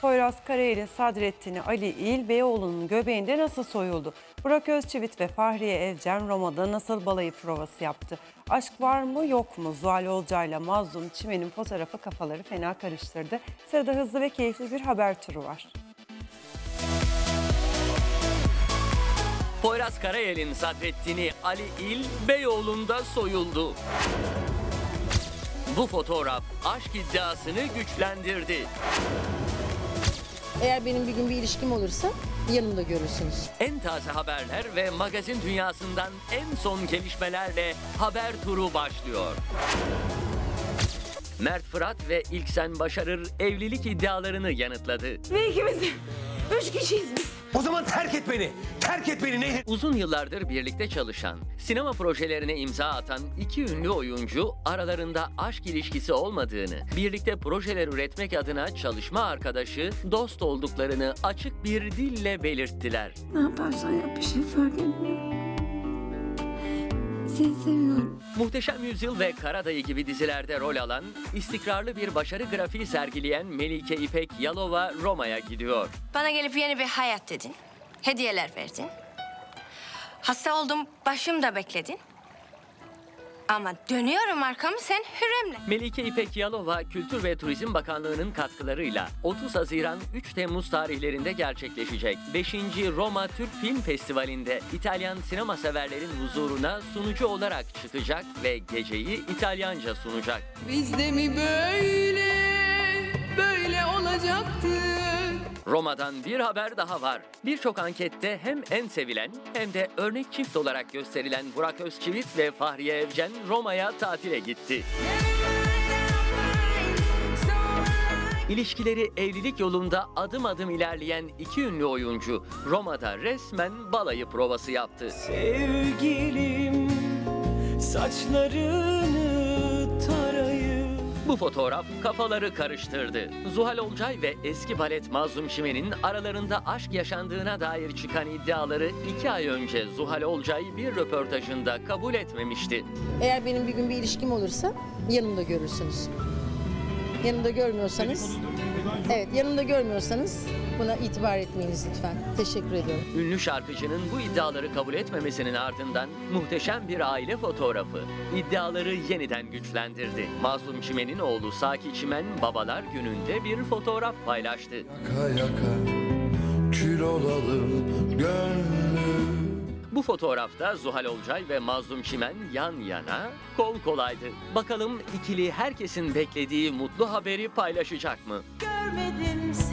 Poyraz Karayel'in Sadrettin'i Ali İl Beyoğlu'nun göbeğinde nasıl soyuldu? Burak Özçivit ve Fahriye Evcen Roma'da nasıl balayı provası yaptı? Aşk var mı yok mu? Zuhal Olcay'la Mazlum Çimen'in fotoğrafı kafaları fena karıştırdı. Sırada hızlı ve keyifli bir haber turu var. Poyraz Karayel'in Sadrettin'i Ali İl Beyoğlu'nda soyuldu. Bu fotoğraf aşk iddiasını güçlendirdi. Eğer benim bir gün bir ilişkim olursa yanımda görürsünüz. En taze haberler ve magazin dünyasından en son gelişmelerle haber turu başlıyor. Mert Fırat ve İlksen Başarır evlilik iddialarını yanıtladı. Ve ikimiz üç kişiyiz biz. O zaman terk et beni. Terk et beni Nehir. Uzun yıllardır birlikte çalışan, sinema projelerine imza atan iki ünlü oyuncu aralarında aşk ilişkisi olmadığını, birlikte projeler üretmek adına çalışma arkadaşı, dost olduklarını açık bir dille belirttiler. Ne yaparsan yap bir şey fark etmiyor. Seni seviyorum. Muhteşem Yüzyıl ve Karadayı gibi dizilerde rol alan, istikrarlı bir başarı grafiği sergileyen Melike İpek Yalova Roma'ya gidiyor. Bana gelip yeni bir hayat dedin. Hediyeler verdin. Hasta oldum, başım da bekledin. Ama dönüyorum arkamı sen Hürrem'le. Melike İpek Yalova Kültür ve Turizm Bakanlığı'nın katkılarıyla 30 Haziran 3 Temmuz tarihlerinde gerçekleşecek 5. Roma Türk Film Festivali'nde İtalyan sinema severlerin huzuruna sunucu olarak çıkacak ve geceyi İtalyanca sunacak. Bizde mi böyle, böyle olacaktı? Roma'dan bir haber daha var. Birçok ankette hem en sevilen hem de örnek çift olarak gösterilen Burak Özçivit ve Fahriye Evcen Roma'ya tatile gitti. İlişkileri evlilik yolunda adım adım ilerleyen iki ünlü oyuncu Roma'da resmen balayı provası yaptı. Sevgilim saçlarını Bu fotoğraf kafaları karıştırdı. Zuhal Olcay ve eski balet Mazlum Çimen'in aralarında aşk yaşandığına dair çıkan iddiaları iki ay önce Zuhal Olcay bir röportajında kabul etmemişti. Eğer benim bir gün bir ilişkim olursa yanımda görürsünüz. Yanımda görmüyorsanız, evet yanımda görmüyorsanız buna itibar etmeyiniz lütfen. Teşekkür ediyorum. Ünlü şarkıcının bu iddiaları kabul etmemesinin ardından muhteşem bir aile fotoğrafı iddiaları yeniden güçlendirdi. Mazlum Çimen'in oğlu Saki Çimen babalar gününde bir fotoğraf paylaştı. Yaka yaka kül olalım gönlüm Bu fotoğrafta Zuhal Olcay ve Mazlum Çimen yan yana, kol kolaydı. Bakalım ikili herkesin beklediği mutlu haberi paylaşacak mı? görmedim gibi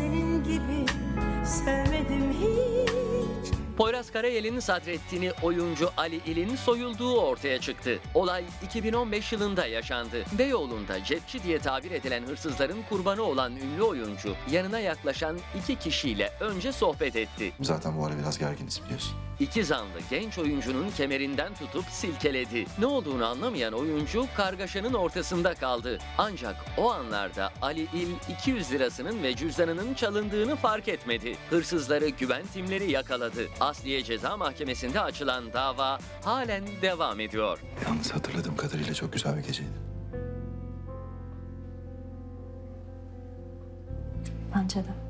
sevmedim hiç. Poyraz Karayel'in Sadrettin'i oyuncu Ali İl'in soyulduğu ortaya çıktı. Olay 2015 yılında yaşandı. Beyoğlu'nda cepçi diye tabir edilen hırsızların kurbanı olan ünlü oyuncu yanına yaklaşan iki kişiyle önce sohbet etti. Zaten bu ara biraz gerginiz biliyorsun. İki zanlı genç oyuncunun kemerinden tutup silkeledi. Ne olduğunu anlamayan oyuncu kargaşanın ortasında kaldı. Ancak o anlarda Ali İl 200 lirasının ve cüzdanının çalındığını fark etmedi. Hırsızları güven timleri yakaladı. Asliye Ceza Mahkemesi'nde açılan dava halen devam ediyor. Yalnız hatırladığım kadarıyla çok güzel bir geceydi. Bence de.